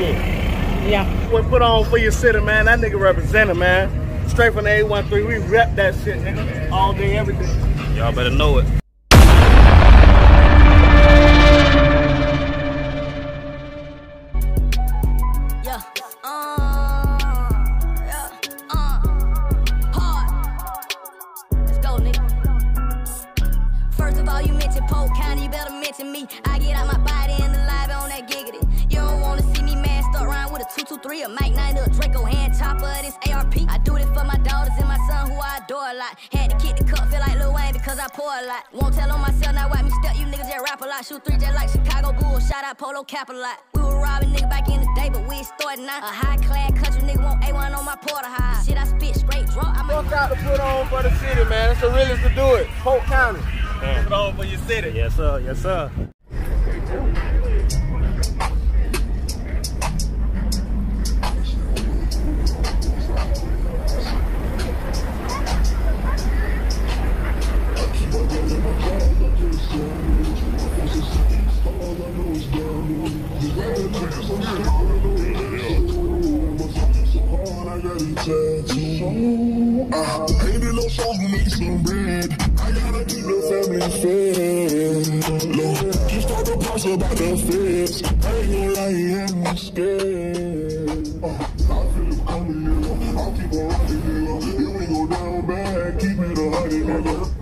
Yeah. What put on for your city, man? That nigga represented, man. Straight from the A13, we rep that shit, nigga. All day, every day. Y'all better know it. Yeah. Uh. Uh, hard. Let's go, nigga. First of all, you mention Polk County, you better mention me. I get out my body and around with a 223, Mike 9, a Draco hand chopper, this ARP. I do this for my daughters and my son who I adore a lot. Had to kick the cup, feel like Lil Wayne because I pour a lot. Won't tell on myself, now watch me step, you niggas just rap a lot. Shoot three just like Chicago Bulls, shout out Polo Cap a lot. We were robbing nigga back in the day, but we ain't starting now. A high class country nigga want A1 on my porter high. Shit, I spit straight drunk. I'm Fuck out to put on for the city, man. It's the realest to do it. Polk County. Yeah. Put on for your city. Yes, sir. Yes, sir. Uh, ain't it no song to make some bread? I gotta keep the family fed. Lord, just talk to pops about the feds. I ain't gonna lie, I'm scared. Uh, I feel it coming, nigga. I'll keep on rocking, nigga. It ain't go down bad, keep it a hundred, nigga.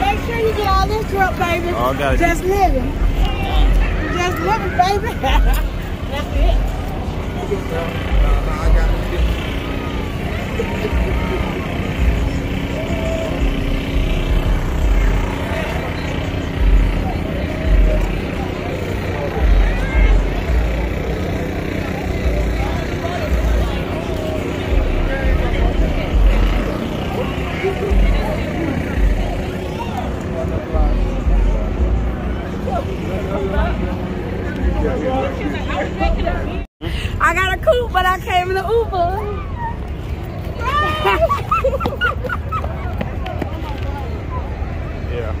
Make sure you get all this drip, baby. Oh, got it. Just living. Just living, baby. That's it. I got a coupe, but I came in the Uber. Yeah.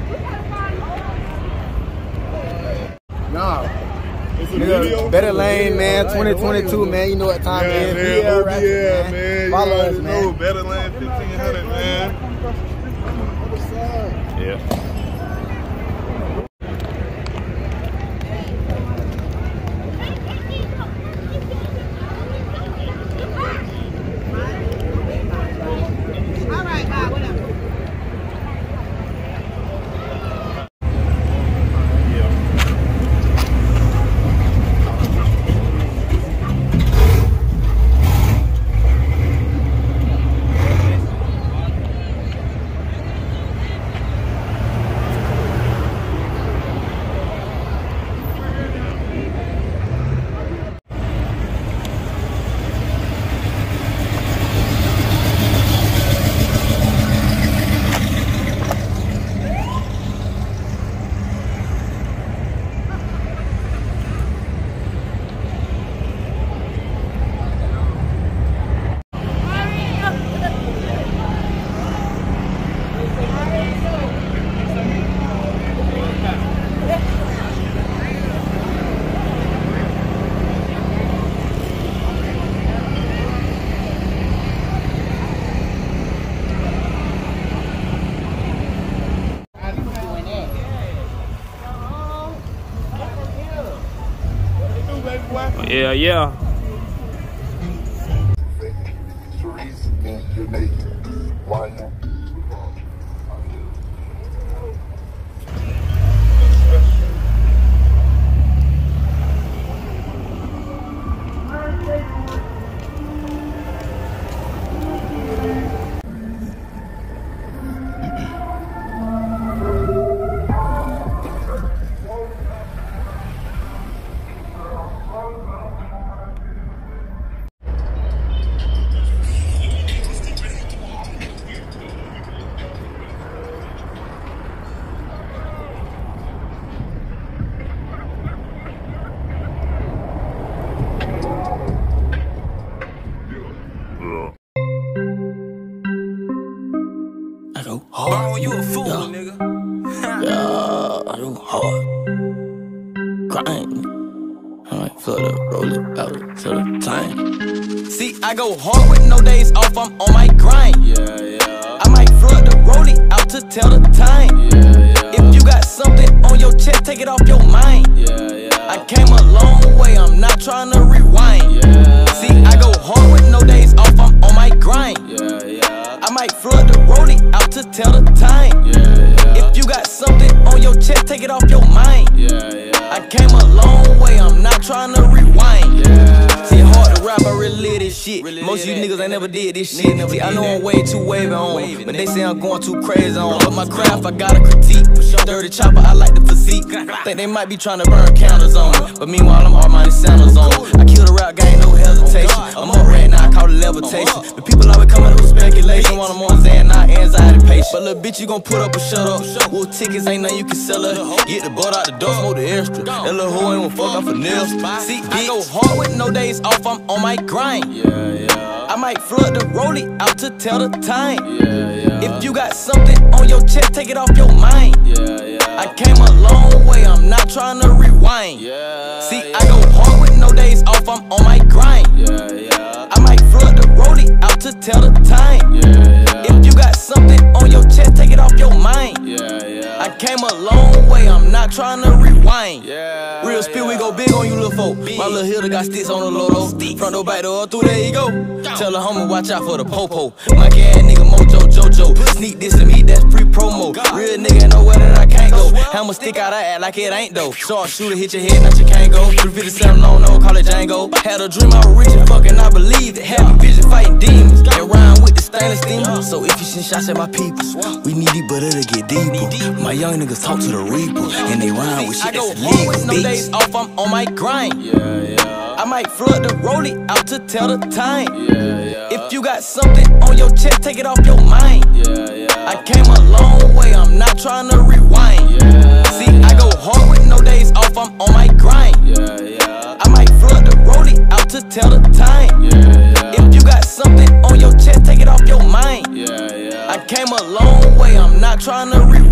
Nah. It's a Nigga, video. Better Lane, man. 2022, man. You know what time Yeah, it is. Oh, man. BL OBL, Rappers, man. Follow already us, know. man. Better Land 1500, man. Yeah. All right, bye. Whatever. Yeah. Yeah, yeah. Hard. Grind. I might flood up, roll it out to the time. See, I go hard with no days off, I'm on my grind. Yeah, yeah. I might flood the rollie out to tell the time. Yeah, yeah. If you got something on your chest, take it off your mind. Yeah, yeah. I came a long way, I'm not trying to rewind. Yeah. Shit. Most of you niggas ain't never did this shit. See, I know I'm way too wavy on, but they say I'm going too crazy on. But my craft, I got a critique. Dirty chopper, I like the physique. Think they might be trying to burn candles on me, but meanwhile I'm hard-minded sandals on. I kill the rap game, no hesitation. I'm up right now, I call it levitation. But people always coming up with speculation. While I'm on Xan, not anxiety patient. But little bitch, you gon' put up or shut up. Wolf tickets ain't nothing you can sell her. Get the butt out the door, smoke the extra. That little hoe ain't gon' fuck off a nail. See, I go hard with no days off, I'm on my grind. Yeah, yeah. I might flood the rollie out to tell the time. Yeah, yeah. If you got something on your chest, take it off your mind. Yeah, yeah. I came a long way, I'm not trying to rewind. Yeah. See, I go hard with no days off, I'm on my grind. Yeah, yeah. I might flood the rollie out to tell the time. Yeah, yeah. If you got something came a long way, I'm not trying to rewind. Yeah. Real spill, we go big on you, little folk. My little hitter got sticks on the low Front door, back door, through there you go. Tell the homie, watch out for the popo. My ass nigga, Mojo Jojo. Sneak this to me, that's free promo. Real nigga know where that I can't go. Hammer stick out, I act like it ain't though. Short shooter, hit your head, not you can't go. 357 long, no, call it Django. Had a dream, I was rich and fucking I believe it. Had So if shots at my people, we need it, but it'll get deeper. My young niggas talk to the reaper, and they rhyme with shit that's illegal. With no days off, I'm on my grind. Yeah, yeah. I might flood the rollie out to tell the time. Yeah, yeah. If you got something on your chest, take it off your mind. Yeah, yeah. I came a long way, I'm not trying to rewind. Yeah, See, trying to rewind.